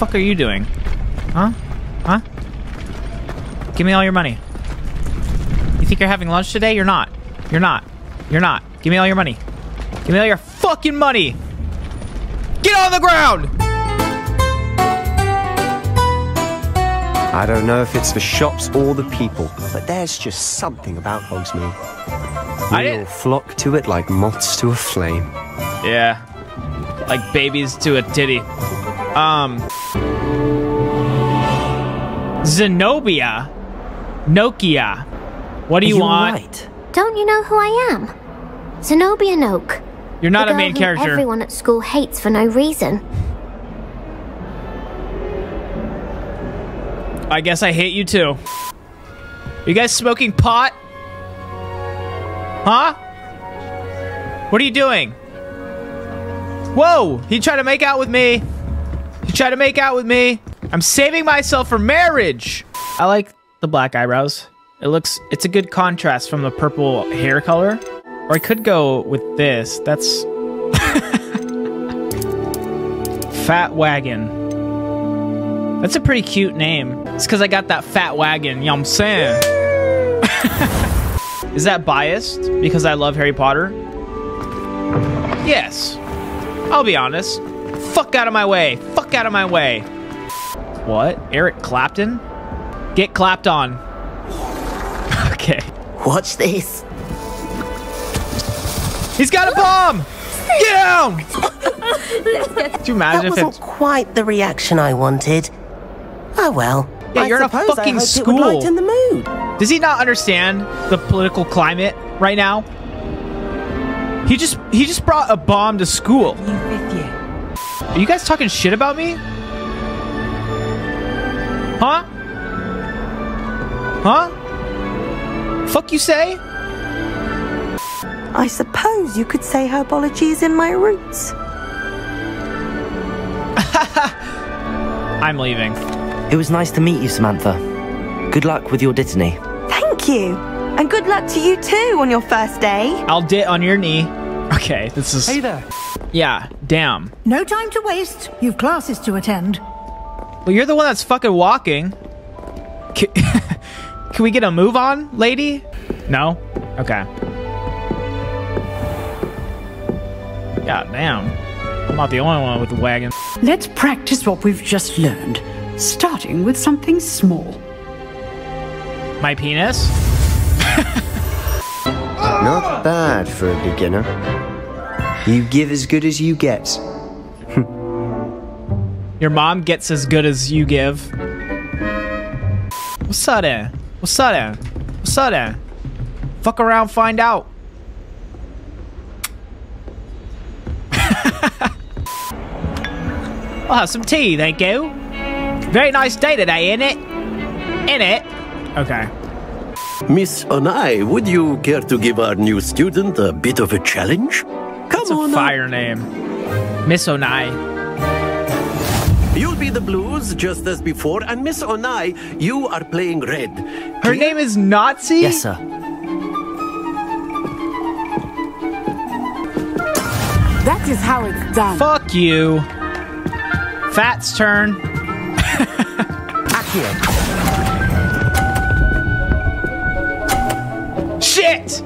fuck are you doing? Huh? Huh? Give me all your money. You think you're having lunch today? You're not. You're not. You're not. Give me all your money. Give me all your fucking money. Get on the ground! I don't know if it's the shops or the people, but there's just something about Hogsmeade. I We all flock to it like moths to a flame. Yeah. Like babies to a titty. Um. Zenobia. Nokia. What do Are you, you want? right? Don't you know who I am? Zenobia Noke. You're not the a main girl who character. Everyone at school hates for no reason. I guess I hate you too. You guys smoking pot? Huh? What are you doing? Whoa! He tried to make out with me. He tried to make out with me. I'm saving myself for marriage. I like the black eyebrows. It looks, it's a good contrast from the purple hair color. Or I could go with this. That's Fat Wagon. That's a pretty cute name. It's because I got that fat wagon, you know what I'm saying? Is that biased because I love Harry Potter? Yes. I'll be honest. Fuck out of my way. Fuck out of my way. What? Eric Clapton? Get clapped on. okay. Watch this. He's got a bomb! Get down! Could you That imagine if wasn't it's... quite the reaction I wanted. Oh well. Yeah, I you're in a suppose fucking I hoped It would school. the mood. Does he not understand the political climate right now? He just he just brought a bomb to school. Are you guys talking shit about me? Huh? Huh? Fuck you say? I suppose you could say herbology is in my roots. I'm leaving. It was nice to meet you, Samantha. Good luck with your dittany. Thank you. And good luck to you too on your first day. I'll dit on your knee. Okay, this is Hey there. Yeah, damn. No time to waste. You've classes to attend. Well, you're the one that's fucking walking. Can, can we get a move on, lady? No? Okay. God damn. I'm not the only one with the wagon. Let's practice what we've just learned, starting with something small. My penis? Not bad for a beginner. You give as good as you get. Your mom gets as good as you give. What's up there? What's up there? What's up there? Fuck around, find out. I'll have oh, some tea, thank you. Very nice day today, innit? Innit? Okay. Miss Onai, would you care to give our new student a bit of a challenge? Come It's a on. up. fire name. Miss Onai. You'll be the blues just as before, and Miss Onai, you are playing red. Her name is Nazi? Yes, sir. That is how it's done. Fuck you. Fat's turn. Shit!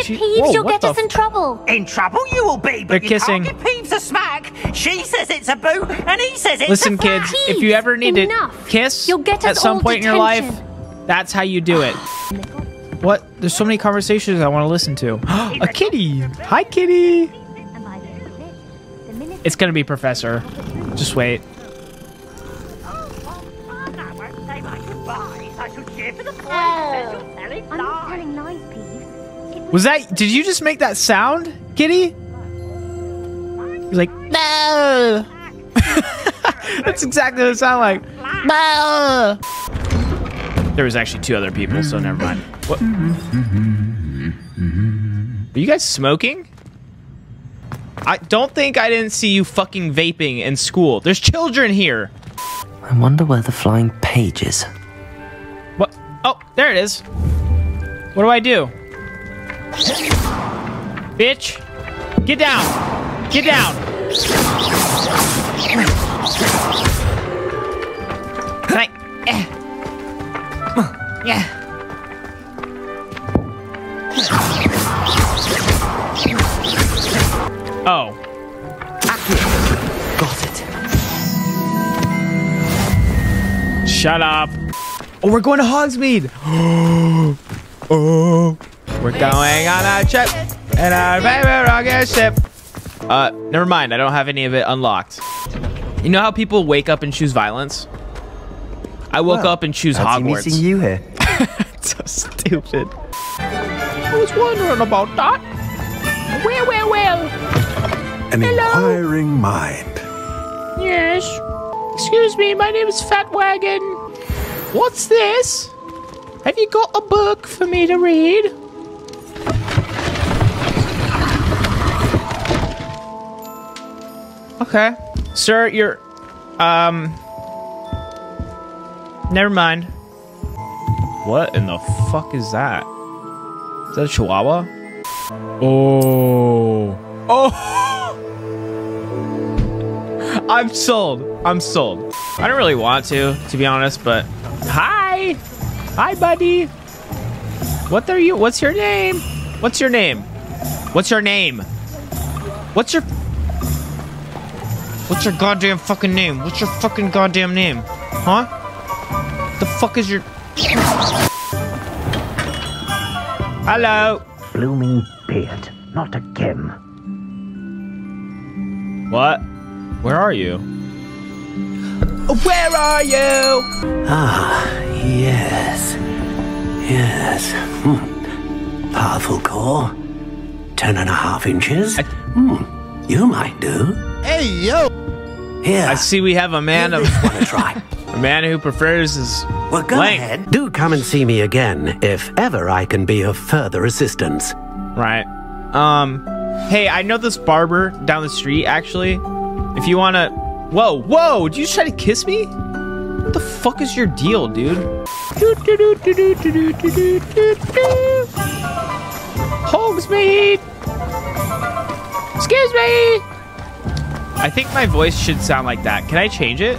Stop it, She- Peeves. Whoa, You'll get us in trouble. In trouble you will be, but They're you kissing. can't give Peeves a smack. She says it's a boo, and he says it's Listen, a flat. kids, if you ever need Enough. to kiss You'll get at some all point in your life, that's how you do it. What? There's so many conversations I want to listen to. a kitty! Hi, kitty! It's gonna be Professor. Just wait. Oh, oh, I'm not telling lies, Peeves. Was that? Did you just make that sound, kitty? He's like, no! That's exactly what it sounded like. No! There was actually two other people, so never mind. What? Are you guys smoking? I don't think I didn't see you fucking vaping in school. There's children here. I wonder where the flying page is. What? Oh, there it is. What do I do? Bitch! Get down! Get down! Right. Yeah. Oh. Got it. Shut up. Oh, we're going to Hogsmeade. oh we're going on a trip in our favorite rocket ship. Uh, never mind. I don't have any of it unlocked. You know how people wake up and choose violence? I woke up and choose Fancy Hogwarts. meeting you here. so stupid. I was wondering about that. Well, well, well. An inquiring mind. Yes. Excuse me, my name is Fat Wagon. What's this? Have you got a book for me to read? Okay. Sir, you're um Never mind. What in the fuck is that? Is that a chihuahua? Oh. Oh. I'm sold. I'm sold. I don't really want to, to be honest, but hi. Hi, buddy. What are you? What's your name? What's your name? What's your name? What's your What's your goddamn fucking name? What's your fucking goddamn name? Huh? The fuck is your Hello. Blooming beard. Not again. What? Where are you? Where are you? Ah, yes. Yes. Hmm. Powerful core. Ten and a half inches. Hmm. You might do. Hey, yo! Here. I see we have a man of want to try. a man who prefers his Well, go length. ahead. Do come and see me again if ever I can be of further assistance. Right. Um, hey, I know this barber down the street, actually. If you want to... Whoa, whoa, did you just try to kiss me? What the fuck is your deal, dude? Hogsmeade! Excuse I think my voice should sound like that. Can I change it?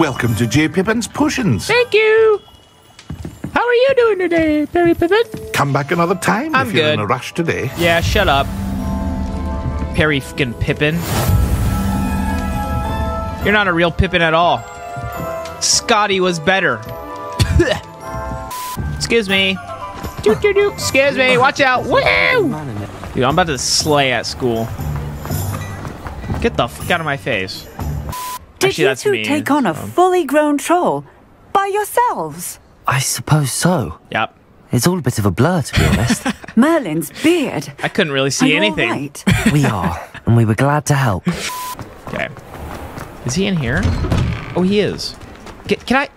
Welcome to J. Pippin's Potions. Thank you! How are you doing today, Perry Pippin? Come back another time I'm if you're in a rush today. Yeah, shut up. Perry fkin Pippin. You're not a real Pippin at all. Scottie was better. Excuse me. Doo, doo, doo. Excuse me. Watch out. Woo! Dude, I'm about to slay at school. Get the fuck out of my face. Did Actually, you that's two me, take on a fully grown troll by yourselves? I suppose so. Yep. It's all a bit of a blur, to be honest. Merlin's beard. I couldn't really see you all anything. right? we are, and we were glad to help. Okay. Is he in here? Oh, he is. Can, can I?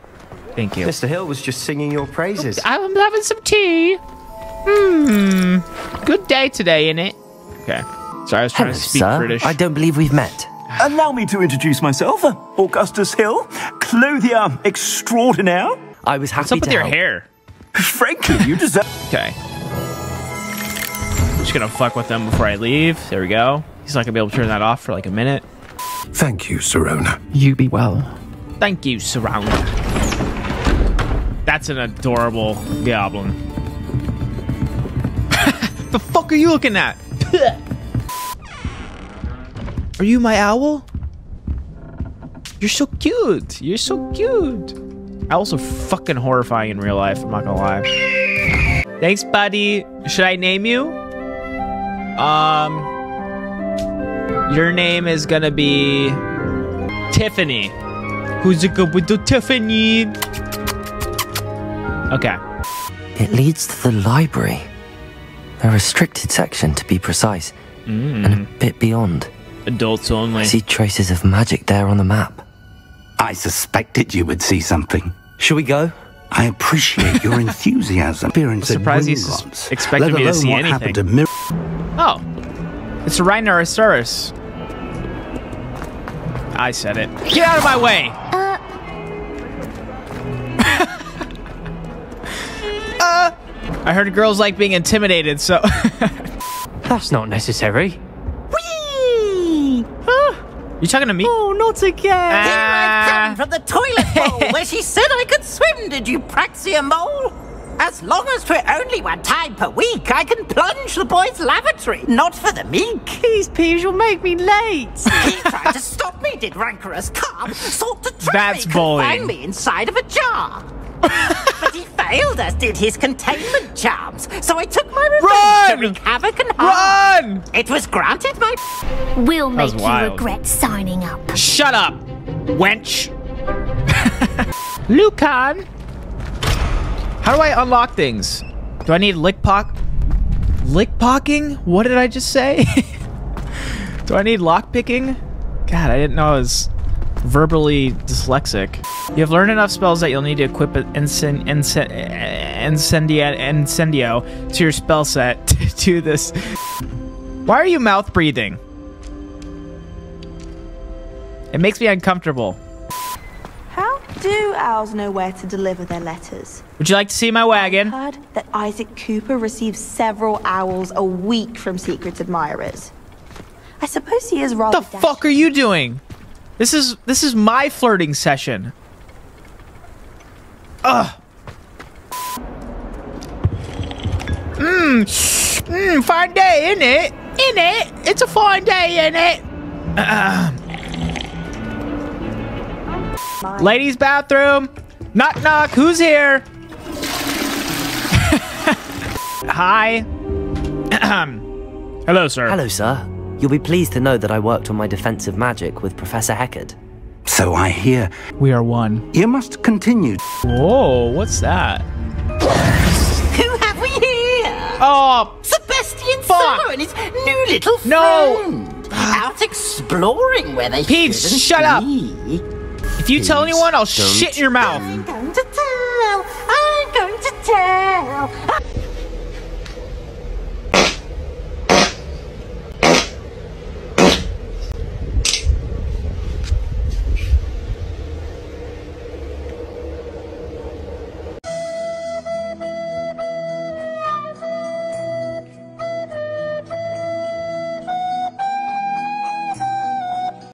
Thank you. Mr. Hill was just singing your praises. I'm having some tea. Hmm. Good day today, innit? Okay. Sorry, I was trying Hello, to speak sir. British. I don't believe we've met. Allow me to introduce myself, Augustus Hill, clothier extraordinaire. I was happy What's up with to your hair? Frankly, you deserve. Okay. Just gonna fuck with them before I leave. There we go. He's not gonna be able to turn that off for like a minute. Thank you, Sirona. You be well. Thank you, Surround. That's an adorable goblin. the fuck are you looking at? are you my owl? You're so cute. You're so cute. Owls are fucking horrifying in real life. I'm not gonna lie. Thanks, buddy. Should I name you? Um, your name is gonna be Tiffany. Who's it good with the Tiffany? Okay. It leads to the library. A restricted section, to be precise, and a bit beyond. Adults only. I see traces of magic there on the map. I suspected you would see something. Shall we go? I appreciate your enthusiasm. Appearance at surprised he's Gringotts, expecting let me to alone see what anything. happened to Mir- Oh, it's a Rhinoceros. I said it. Get out of my way! Uh, Uh, I heard girls like being intimidated, so. That's not necessary. You talking to me? Oh, not again. Here I Ah. come from the toilet bowl where she said I could swim. Did you praxia mole? As long as for only one time per week, I can plunge the boys' lavatory. Not for the meek. These peeves will make me late. he tried to stop me, did rancorous carp. Sought to trap That's me, bullying. confine me inside of a jar. but failed, as did his containment charms. So I took my revenge Run! to wreak havoc and harm. Run! It was granted my... We'll make you wild. regret signing up. Shut up, wench. Lucan. How do I unlock things? Do I need lick pock? Lick pocking? What did I just say? do I need lock picking? God, I didn't know I was verbally dyslexic. You have learned enough spells that you'll need to equip an incen incen incendia incendio to your spell set to do this. Why are you mouth breathing? It makes me uncomfortable. How do owls know where to deliver their letters? Would you like to see my wagon? I Heard that Isaac Cooper receives several owls a week from secret admirers. I suppose he is rather. What the fuck are you doing? This is this is my flirting session. Ugh. Mmm. Mmm. Fine day, isn't it? In it. It's a fine day, isn't it? Ladies' bathroom. Knock knock. Who's here? Hi. Hello, sir. Hello, sir. You'll be pleased to know that I worked on my defensive magic with Professor Hecat. So I hear. We are one. You must continue. Whoa, what's that? Who have we here? Oh, Sebastian fuck. Sallow and his new little friend. No. friend. Out exploring where they Pete, shouldn't shut up. be. If you tell anyone, I'll shit in your mouth. I'm going to tell. I'm going to tell.